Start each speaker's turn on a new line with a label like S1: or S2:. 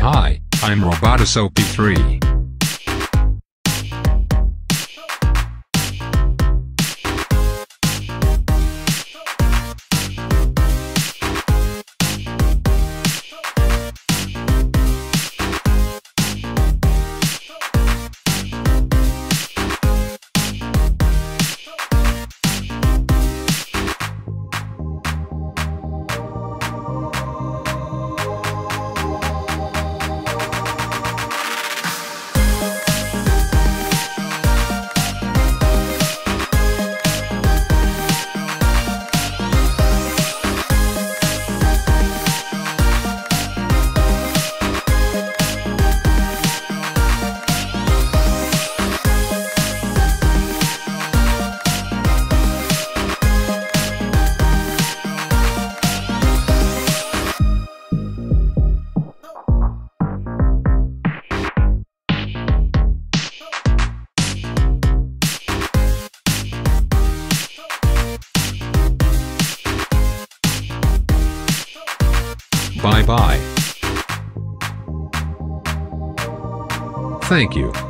S1: Hi, I'm Robotosoapy3. Bye bye. Thank you.